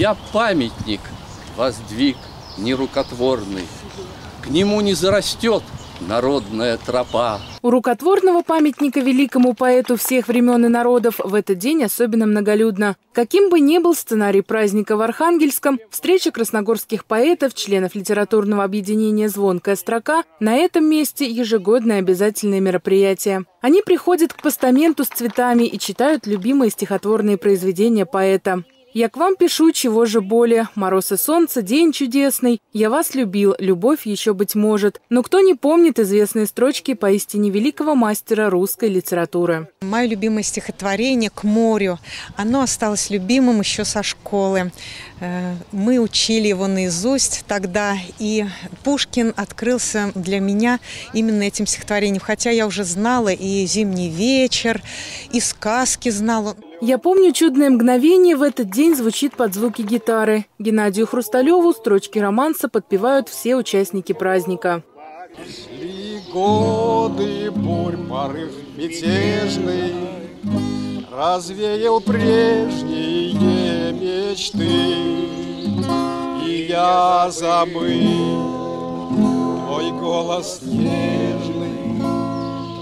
Я памятник воздвиг нерукотворный, К нему не зарастет народная тропа. У рукотворного памятника великому поэту всех времен и народов в этот день особенно многолюдно. Каким бы ни был сценарий праздника в Архангельском, встреча красногорских поэтов, членов литературного объединения «Звонкая строка» на этом месте ежегодное обязательное мероприятие. Они приходят к постаменту с цветами и читают любимые стихотворные произведения поэта. Я к вам пишу, чего же более. Мороз и солнце, день чудесный. Я вас любил, любовь еще быть может. Но кто не помнит известные строчки поистине великого мастера русской литературы? Мое любимое стихотворение «К морю». Оно осталось любимым еще со школы. Э, мы учили его наизусть тогда, и Пушкин открылся для меня именно этим стихотворением. Хотя я уже знала и «Зимний вечер», и сказки знала. Я помню чудное мгновение в этот день звучит под звуки гитары. Геннадию Хрусталеву строчки романса подпевают все участники праздника. Шли годы, бурь, порыв мятежный, Развеял прежние мечты, И я забыл твой голос нежный,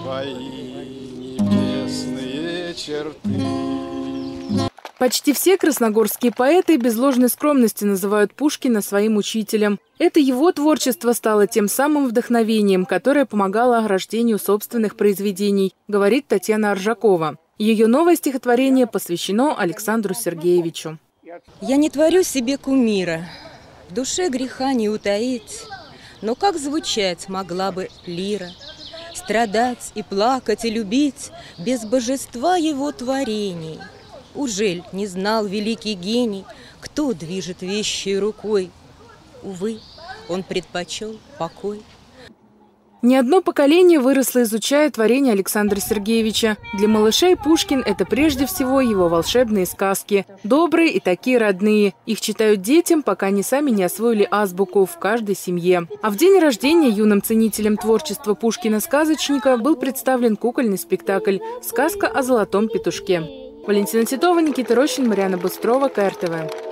Твои небесные черты. Почти все красногорские поэты без ложной скромности называют Пушкина своим учителем. Это его творчество стало тем самым вдохновением, которое помогало рождению собственных произведений, говорит Татьяна Аржакова. Ее новое стихотворение посвящено Александру Сергеевичу. «Я не творю себе кумира, в душе греха не утаить, но как звучать могла бы лира, страдать и плакать и любить без божества его творений – Ужель не знал великий гений, кто движет вещей рукой? Увы, он предпочел покой. Не одно поколение выросло, изучая творение Александра Сергеевича. Для малышей Пушкин – это прежде всего его волшебные сказки. Добрые и такие родные. Их читают детям, пока они сами не освоили азбуку в каждой семье. А в день рождения юным ценителям творчества Пушкина-сказочника был представлен кукольный спектакль «Сказка о золотом петушке». Валентина Титова, Никита Рощин, Марьяна Быстрова, КРТВ.